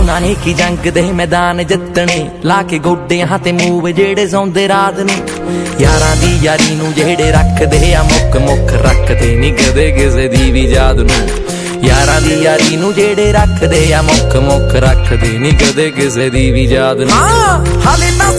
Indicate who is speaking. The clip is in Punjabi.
Speaker 1: ਉਹਨਾਂ ਨੇ ਕੀ ਜੰਗ ਦੇ ਮੈਦਾਨ ਜਿੱਤਣੇ। ਲਾ ਕੇ ਗੋਡਿਆਂ ਤੇ ਮੂਵ ਜਿਹੜੇ ਸੌਂਦੇ ਰਾਤ ਨੂੰ। ਯਾਰਾਂ ਦੀ ਯਾਰੀ ਨੂੰ ਜਿਹੜੇ ਰੱਖਦੇ ਆ ਮੁੱਖ ਮੁੱਖ ਰੱਖਦੇ ਨਹੀਂ ਕਦੇ ਕਿਸੇ ਦੀ ਵੀ ਯਾਦ ਨੂੰ। ਯਾਰਾਂ ਦੀ ਯਾਰੀ ਨੂੰ ਜਿਹੜੇ ਰੱਖਦੇ ਆ ਮੁੱਖ ਮੁੱਖ ਰੱਖਦੇ ਨਹੀਂ ਕਦੇ ਕਿਸੇ ਦੀ ਵੀ ਯਾਦ ਨੂੰ।
Speaker 2: ਹਾਲੇ ਨਾ